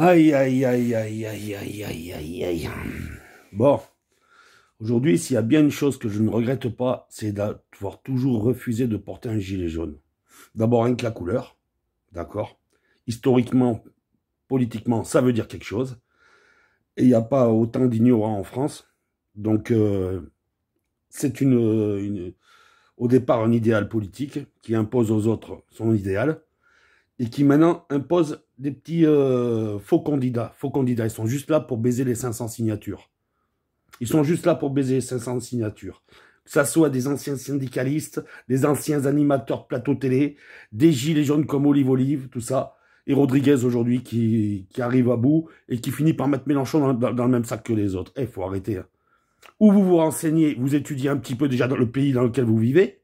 Aïe, aïe, aïe, aïe, aïe, aïe, aïe, aïe, aïe. Bon, aujourd'hui, s'il y a bien une chose que je ne regrette pas, c'est d'avoir toujours refusé de porter un gilet jaune. D'abord, rien que la couleur, d'accord Historiquement, politiquement, ça veut dire quelque chose. Et il n'y a pas autant d'ignorants en France. Donc, euh, c'est une, au départ un idéal politique qui impose aux autres son idéal et qui maintenant impose des petits euh, faux candidats. Faux candidats, ils sont juste là pour baiser les 500 signatures. Ils sont juste là pour baiser les 500 signatures. Que ça soit des anciens syndicalistes, des anciens animateurs plateau télé, des gilets jaunes comme Olive Olive, tout ça. Et Rodriguez aujourd'hui qui, arrive à bout et qui finit par mettre Mélenchon dans, le même sac que les autres. Eh, faut arrêter. Hein. Ou vous vous renseignez, vous étudiez un petit peu déjà dans le pays dans lequel vous vivez.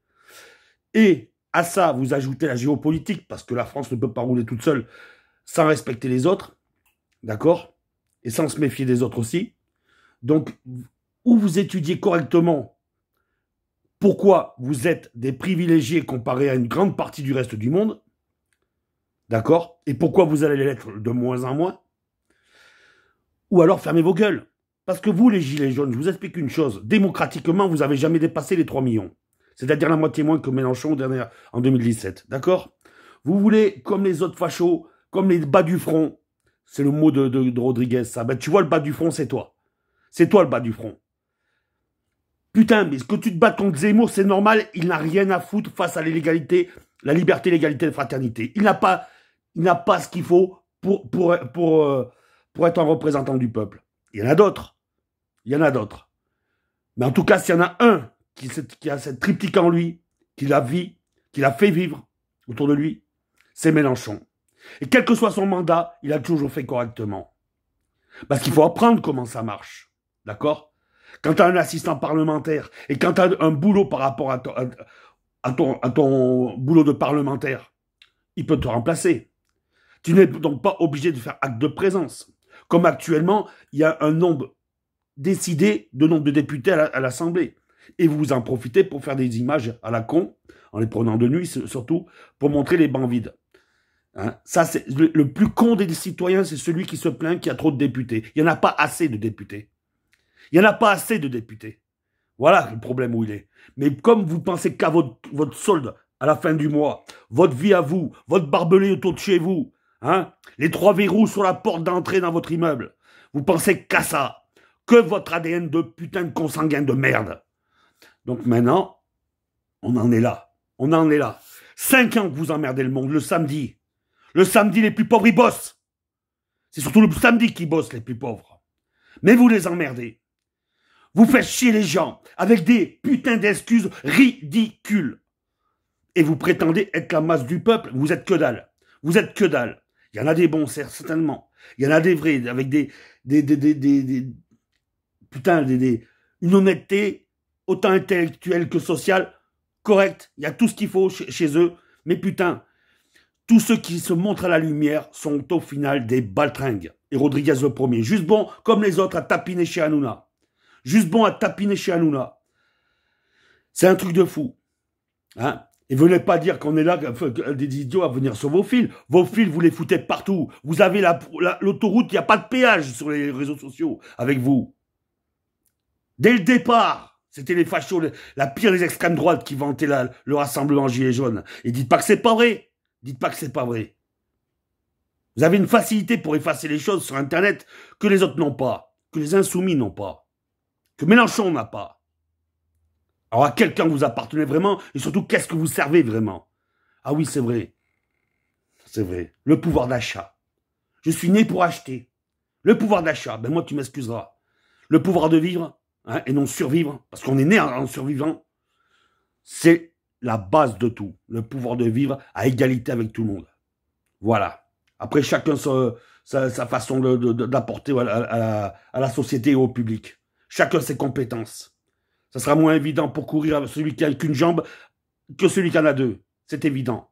Et à ça, vous ajoutez la géopolitique, parce que la France ne peut pas rouler toute seule sans respecter les autres, d'accord? Et sans se méfier des autres aussi. Donc, où vous étudiez correctement pourquoi vous êtes des privilégiés comparés à une grande partie du reste du monde, d'accord? Et pourquoi vous allez l'être de moins en moins? Ou alors fermez vos gueules. Parce que vous, les gilets jaunes, je vous explique une chose. Démocratiquement, vous n'avez jamais dépassé les 3 millions c'est-à-dire la moitié moins que Mélenchon en 2017. D'accord? Vous voulez, comme les autres fachos, comme les bas du front, c'est le mot de, Rodriguez, ça. Ben, tu vois, le bas du front, c'est toi. C'est toi le bas du front. Putain, mais ce que tu te bats contre Zemmour, c'est normal, il n'a rien à foutre face à l'illégalité, la liberté, l'égalité, la fraternité. Il n'a pas, il n'a pas ce qu'il faut pour, pour, pour, euh, pour être un représentant du peuple. Il y en a d'autres. Il y en a d'autres. Mais en tout cas, s'il y en a un qui, a cette triptyque en lui, qui la vit, qui l'a fait vivre autour de lui, c'est Mélenchon. Et quel que soit son mandat, il a toujours fait correctement. Parce qu'il faut apprendre comment ça marche. D'accord? Quand tu as un assistant parlementaire et quand tu as un boulot par rapport à ton, à, ton, à ton boulot de parlementaire, il peut te remplacer. Tu n'es donc pas obligé de faire acte de présence. Comme actuellement, il y a un nombre décidé de nombre de députés à l'Assemblée et vous en profitez pour faire des images à la con, en les prenant de nuit surtout, pour montrer les bancs vides. Hein ça, c'est le, plus con des citoyens, c'est celui qui se plaint qu'il y a trop de députés. Il n'y en a pas assez de députés. Il n'y en a pas assez de députés. Voilà le problème où il est. Mais comme vous pensez qu'à votre, votre solde à la fin du mois, votre vie à vous, votre barbelé autour de chez vous, hein, les trois verrous sur la porte d'entrée dans votre immeuble, vous pensez qu'à ça, que votre ADN de putain de consanguin de merde. Donc maintenant, on en est là. On en est là. Cinq ans que vous emmerdez le monde, le samedi. Le samedi, les plus pauvres, ils bossent. C'est surtout le samedi qu'ils bossent, les plus pauvres. Mais vous les emmerdez. Vous faites chier les gens avec des putains d'excuses ridicules. Et vous prétendez être la masse du peuple. Vous êtes que dalle. Vous êtes que dalle. Il y en a des bons, certainement. Il y en a des vrais, avec des, des, des, putain, des, une honnêteté autant intellectuel que social, correct. Il y a tout ce qu'il faut chez, eux. Mais putain, tous ceux qui se montrent à la lumière sont au final des baltringues. Et Rodriguez le premier. Juste bon, comme les autres, à tapiner chez Hanouna. Juste bon à tapiner chez Hanouna. C'est un truc de fou. Hein? Et venez pas dire qu'on est là, des idiots à venir sur vos fils. Vos fils, vous les foutez partout. Vous avez l'autoroute, il n'y a pas de péage sur les réseaux sociaux avec vous. Dès le départ. C'était les fachos, la pire des extrêmes droites qui vantaient le rassemblement gilet jaune. Et dites pas que c'est pas vrai. Dites pas que c'est pas vrai. Vous avez une facilité pour effacer les choses sur Internet que les autres n'ont pas, que les insoumis n'ont pas, que Mélenchon n'a pas. Alors à quelqu'un vous appartenez vraiment et surtout qu'est-ce que vous servez vraiment? Ah oui, c'est vrai. C'est vrai. Le pouvoir d'achat. Je suis né pour acheter. Le pouvoir d'achat, ben moi tu m'excuseras. Le pouvoir de vivre, Hein, et non survivre, parce qu'on est né en, survivant, c'est la base de tout. Le pouvoir de vivre à égalité avec tout le monde. Voilà. Après, chacun sa, façon d'apporter à, la, société et au public. Chacun ses compétences. Ça sera moins évident pour courir celui qui a qu'une jambe que celui qui en a deux. C'est évident.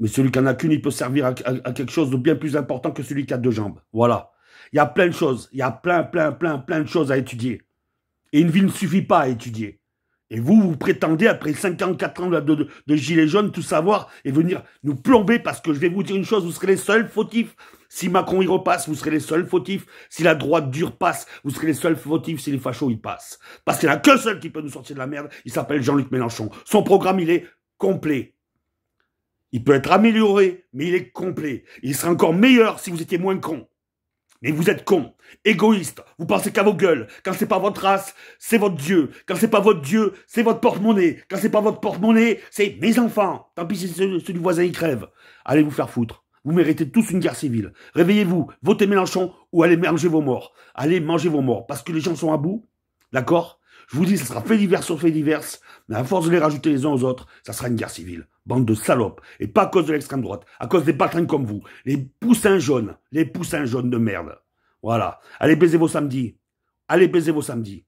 Mais celui qui en a qu'une, il peut servir à, quelque chose de bien plus important que celui qui a deux jambes. Voilà. Il y a plein de choses. Il y a plein, plein, plein, plein de choses à étudier. Et une vie ne suffit pas à étudier. Et vous, vous prétendez, après 54 ans de, de, de gilets jaunes, tout savoir et venir nous plomber parce que je vais vous dire une chose, vous serez les seuls fautifs. Si Macron y repasse, vous serez les seuls fautifs. Si la droite dure passe, vous serez les seuls fautifs si les fachos y passent. Parce qu'il n'y a qu'un seul qui peut nous sortir de la merde, il s'appelle Jean-Luc Mélenchon. Son programme, il est complet. Il peut être amélioré, mais il est complet. Il serait encore meilleur si vous étiez moins con. Mais vous êtes con, égoïste, vous pensez qu'à vos gueules. Quand c'est pas votre race, c'est votre Dieu. Quand c'est pas votre Dieu, c'est votre porte-monnaie. Quand c'est pas votre porte-monnaie, c'est mes enfants. Tant pis si ceux, du voisin y crève. Allez vous faire foutre. Vous méritez tous une guerre civile. Réveillez-vous, votez Mélenchon ou allez manger vos morts. Allez manger vos morts parce que les gens sont à bout. D'accord? Je vous dis, ça sera fait divers sur fait divers, mais à force de les rajouter les uns aux autres, ça sera une guerre civile. Bande de salopes. Et pas à cause de l'extrême droite, à cause des patrins comme vous. Les poussins jaunes. Les poussins jaunes de merde. Voilà. Allez baiser vos samedis. Allez baiser vos samedis.